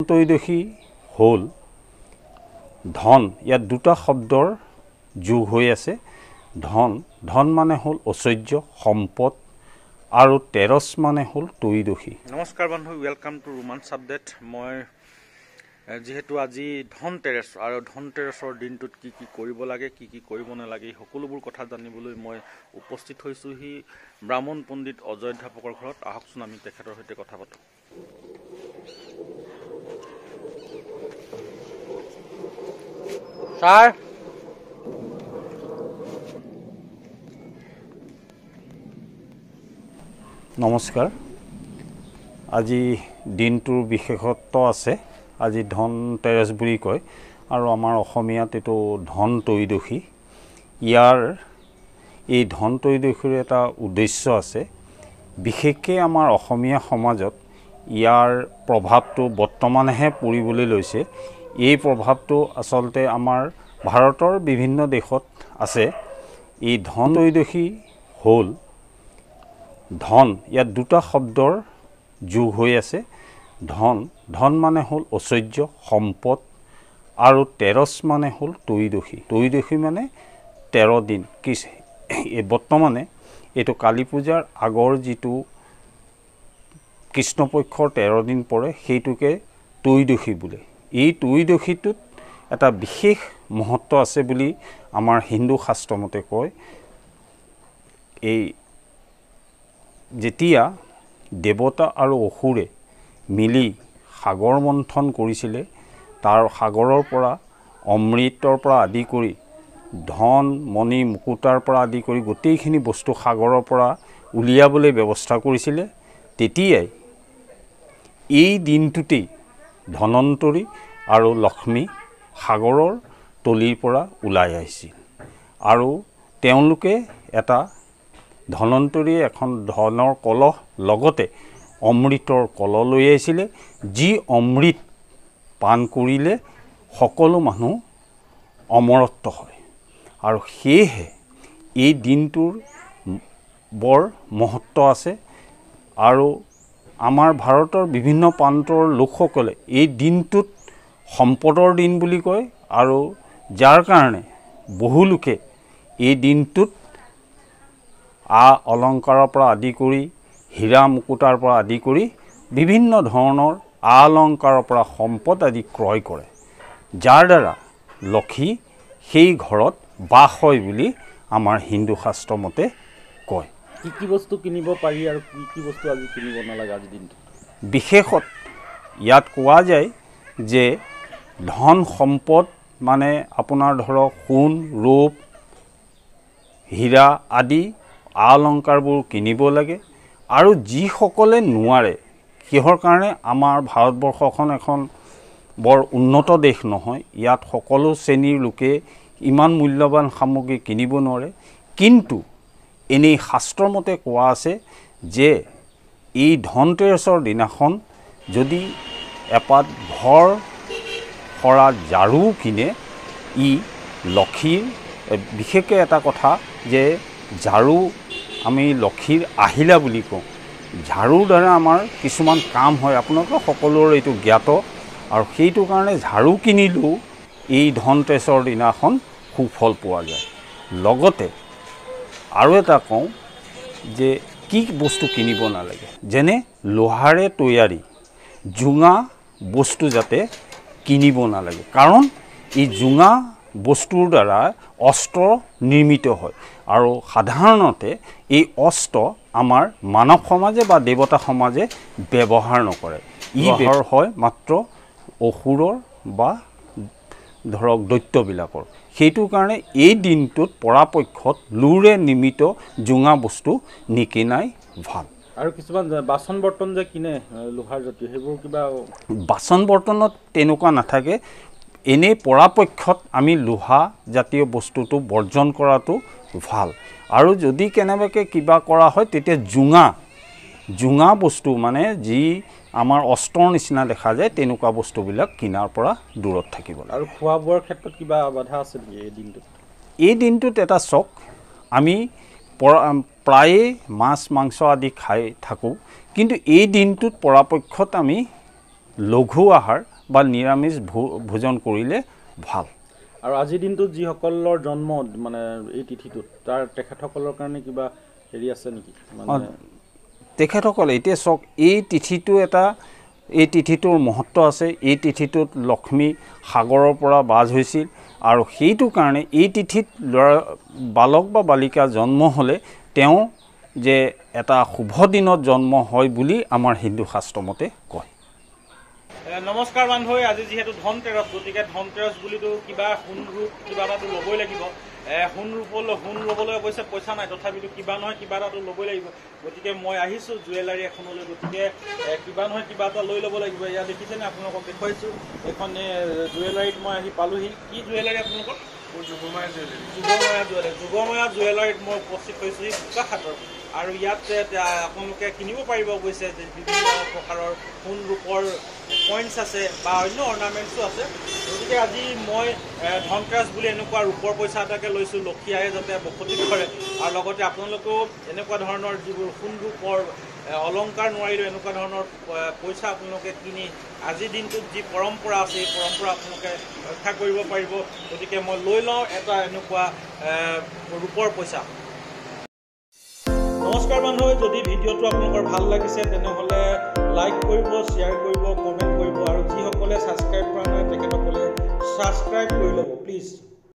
ত্ৰয়োদশী হ'ল। ধন ইয়াত দুটা শব্দৰ যোগ হৈ আছে। ধন ধন মানে হ'ল ঐশ্বৰ্য সম্পদ আৰু তেৰছ মানে হ'ল ত্ৰয়োদশী নমস্কাৰ বন্ধু ৱেলকাম টু ৰোমাঞ্চ আপডেট মই যিহেতু আজি ধনতেৰেছ আৰু ধনতেৰেছৰ দিনটোত কি কি কৰিব লাগে কি কি কৰিব নালাগে এই সকলোবোৰ কথা জানিবলৈ মই উপস্থিত হৈছোঁহি ব্ৰাহ্মণ পণ্ডিত অজয় অধ্যাপকৰ ঘৰত। আহকচোন আমি তেখেতৰ সৈতে কথা পাতোঁ। ছাৰ নমস্কাৰ। আজি দিনটোৰ বিশেষত্ব আছে। আজি ধন তেৰছ বুলি কয়। আৰু আমাৰ অসমীয়াত এইটো ধন ত্ৰয়োদশী। ইয়াৰ এই ধন ত্ৰয়োদশীৰ এটা উদ্দেশ্য আছে। বিশেষকৈ আমাৰ অসমীয়া সমাজত ইয়াৰ প্ৰভাৱটো বৰ্তমানেহে পৰিবলৈ লৈছে। এই প্ৰভাৱটো আচলতে আমাৰ ভাৰতৰ বিভিন্ন দেশত আছে। এই ধন ত্ৰয়োদশী হ'ল। ধন ইয়াত দুটা শব্দৰ যোগ হৈ আছে। ধন ধন মানে হ'ল ঐশ্বৰ্য সম্পদ আৰু তেৰছ মানে হ'ল ত্ৰয়োদশী। ত্ৰয়োদশী মানে তেৰ দিন। কি বৰ্তমানে এইটো কালী পূজাৰ আগৰ যিটো কৃষ্ণপক্ষৰ তেৰ দিন পৰে সেইটোকে ত্ৰয়োদশী বোলে। এই ত্ৰয়োদশীটোত এটা বিশেষ মহত্ব আছে বুলি আমাৰ হিন্দু শাস্ত্ৰমতে কয়। এই যেতিয়া দেৱতা আৰু অসুৰে মিলি সাগৰ মন্থন কৰিছিলে তাৰ সাগৰৰ পৰা অমৃতৰ পৰা আদি কৰি ধন মণি মুকুতাৰ পৰা আদি কৰি গোটেইখিনি বস্তু সাগৰৰ পৰা উলিয়াবলৈ ব্যৱস্থা কৰিছিলে তেতিয়াই এই দিনটোতেই ধনন্তৰী আৰু লক্ষ্মী সাগৰৰ তলিৰ পৰা ওলাই আহিছিল। আৰু তেওঁলোকে এটা ধনন্তৰীয়ে এখন ধনৰ কলহ লগতে অমৃতৰ কলহ লৈ আহিছিলে যি অমৃত পান কৰিলে সকলো মানুহ অমৰত্ব হয়। আৰু সেয়েহে এই দিনটোৰ বৰ মহত্ব আছে। আৰু আমাৰ ভাৰতৰ বিভিন্ন প্ৰান্তৰ লোকসকলে এই দিনটোত সম্পদৰ দিন বুলি কয় আৰু যাৰ কাৰণে বহু লোকে এই দিনটোত আ অলংকাৰৰ পৰা আদি কৰি হীৰা মুকুতাৰ পৰা আদি কৰি বিভিন্ন ধৰণৰ আ অলংকাৰৰ পৰা সম্পদ আদি ক্ৰয় কৰে যাৰ দ্বাৰা লক্ষী সেই ঘৰত বাস হয় বুলি আমাৰ হিন্দু শাস্ত্ৰ মতে কয়। কি কি বস্তু কিনিব পাৰি আৰু কি কি বস্তু আজি কিনিব নালাগে আজিৰ দিনটোত? বিশেষত ইয়াত কোৱা যায় যে ধন সম্পদ মানে আপোনাৰ ধৰক সোণ ৰূপ হীৰা আদি আ অলংকাৰবোৰ কিনিব লাগে আৰু যিসকলে নোৱাৰে কিহৰ কাৰণে আমাৰ ভাৰতবৰ্ষখন এখন বৰ উন্নত দেশ নহয় ইয়াত সকলো শ্ৰেণীৰ লোকে ইমান মূল্যৱান সামগ্ৰী কিনিব নোৱাৰে কিন্তু এনেই শাস্ত্ৰমতে কোৱা আছে যে এই ধনতেৰছৰ দিনাখন যদি এপাত ঘৰ সৰা ঝাৰু কিনে ই লক্ষীৰ বিশেষকৈ এটা কথা যে ঝাৰু আমি লক্ষীৰ আহিলা বুলি কওঁ। ঝাৰুৰ দ্বাৰা আমাৰ কিছুমান কাম হয়। আপোনালোকৰ সকলোৰে এইটো জ্ঞাত। আৰু সেইটো কাৰণে ঝাৰু কিনিলেও এই ধনতেৰছৰ দিনাখন সুফল পোৱা যায়। লগতে আৰু এটা কওঁ যে কি বস্তু কিনিব নালাগে? যেনে লোহাৰে তৈয়াৰী জোঙা বস্তু যাতে কিনিব নালাগে। কাৰণ এই জোঙা বস্তুৰ দ্বাৰা অস্ত্ৰ নিৰ্মিত হয়। আৰু সাধাৰণতে এই অস্ত্ৰ আমাৰ মানৱ সমাজে বা দেৱতা সমাজে ব্যৱহাৰ নকৰে। ই ব্যৱহাৰ হয় মাত্ৰ অসুৰৰ বা ধৰক দৈত্যবিলাকৰ। সেইটো কাৰণে এই দিনটোত পৰাপক্ষত লোৰে নিৰ্মিত জোঙা বস্তু নিকিনাই ভাল। আৰু কিছুমান বাচন বৰ্তন যে কিনে লোহাৰ জাতীয় সেইবোৰ কিবা বাচন বৰ্তনত তেনেকুৱা নাথাকে। এনেই পৰাপক্ষত আমি লোহা জাতীয় বস্তুটো বৰ্জন কৰাটো ভাল। আৰু যদি কেনেবাকৈ কিবা কৰা হয় তেতিয়া জোঙা জোঙা বস্তু মানে যি আমাৰ অস্ত্ৰৰ নিচিনা দেখা যায় তেনেকুৱা বস্তুবিলাক কিনাৰ পৰা দূৰত থাকিব লাগে। আৰু খোৱা বোৱাৰ ক্ষেত্ৰত কিবা বাধা আছে নেকি এই দিনটোত? এই দিনটোত এটা চক আমি পৰা প্ৰায়ে মাছ মাংস আদি খাই থাকোঁ। কিন্তু এই দিনটোত পৰাপক্ষত আমি লঘু আহাৰ বা নিৰামিষ ভোজন কৰিলে ভাল। আৰু আজিৰ দিনটোত যিসকলৰ জন্ম মানে এই তিথিটোত তাৰ তেখেতসকলৰ কাৰণে কিবা হেৰি আছে নেকি? মানে তেখেতসকলে এতিয়া চাওক এই তিথিটো এটা এই তিথিটোৰ মহত্ব আছে। এই তিথিটোত লক্ষ্মী সাগৰৰ পৰা বাজ হৈছিল আৰু সেইটো কাৰণে এই তিথিত ল'ৰা বালক বা বালিকা জন্ম হ'লে তেওঁ যে এটা শুভ দিনত জন্ম হয় বুলি আমাৰ হিন্দু শাস্ত্ৰমতে কয়। নমস্কাৰ বান্ধৱী আজি যিহেতু ধনতেৰছ গতিকে ধনতেৰছ বুলিতো কিবা সোণ ৰূপ কিবা এটাতো ল'বই লাগিব। সোণ ৰূপলৈ সোণ ল'বলৈ অৱশ্যে পইচা নাই তথাপিতো কিবা নহয় কিবা এটাতো ল'বই লাগিব। গতিকে মই আহিছোঁ জুৱেলাৰী এখনলৈ গতিকে কিবা নহয় কিবা এটা লৈ ল'ব লাগিব। এয়া দেখিছেনে আপোনালোকক দেখুৱাইছোঁ। এইখন জুৱেলাৰীত মই আহি পালোহি। কি জুৱেলাৰী আপোনালোকৰ? যুগময়া জুৱেলাৰী। যুগময়া জুৱেলাৰী। যুগময়া জুৱেলাৰীত মই উপস্থিত হৈছোঁ বোকাখাটৰ আৰু ইয়াত আপোনালোকে কিনিব পাৰিব গৈছে বিভিন্ন প্ৰকাৰৰ সোণ ৰূপৰ পইণ্টছ আছে বা অন্য অৰ্ণামেণ্টছো আছে। গতিকে আজি মই ধনতেৰাছ বুলি এনেকুৱা ৰূপৰ পইচা এটাকে লৈছোঁ লক্ষী আয়ে যাতে বসতি কৰে। আৰু লগতে আপোনালোকেও এনেকুৱা ধৰণৰ যিবোৰ সোণ ৰূপৰ অলংকাৰ নোৱাৰিলেও এনেকুৱা ধৰণৰ পইচা আপোনালোকে কিনি আজিৰ দিনটোত যি পৰম্পৰা আছে এই পৰম্পৰা আপোনালোকে ৰক্ষা কৰিব পাৰিব। গতিকে মই লৈ লওঁ এটা এনেকুৱা ৰূপৰ পইচা। নমস্কাৰ বান্ধৱী যদি ভিডিঅ'টো আপোনালোকৰ ভাল লাগিছে তেনেহ'লে লাইক কৰিব শ্বেয়াৰ কৰিব কমেণ্ট কৰিব আৰু যিসকলে ছাবস্ক্ৰাইব কৰা নাই তেখেতসকলে ছাবস্ক্ৰাইব কৰি ল'ব প্লিজ